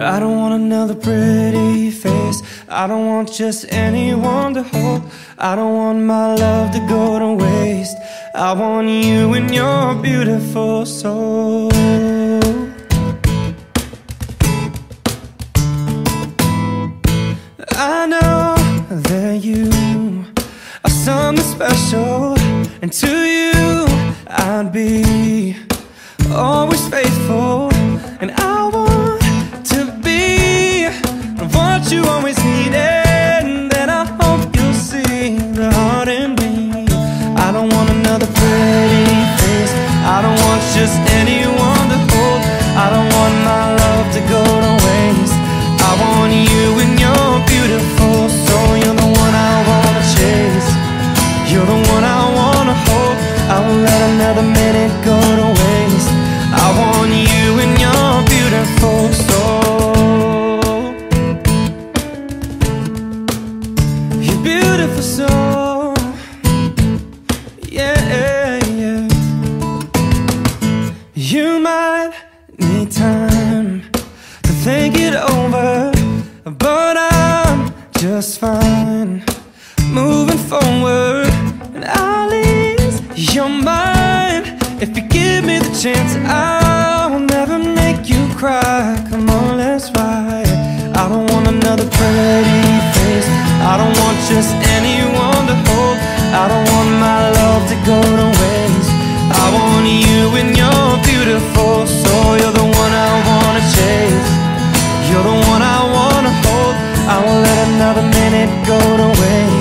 another pretty face. I don't want just anyone to hold. I don't want my love to go to waste. I want you and your beautiful soul. I know that you are something special And to you I'd be always faithful And I you always needed. And then I hope you'll see the heart in me. I don't want another pretty face. I don't want just anyone soul Yeah, yeah. You might need time to think it over But I'm just fine. Moving forward And I'll ease your mind. If you give me the chance I'll never make you cry. Come on, let's ride. I don't want another pretty place. I don't want just anyone to hold. I don't want my love to go to waste. I want you and you're beautiful So you're the one I wanna chase. You're the one I wanna hold. I won't let another minute go to waste.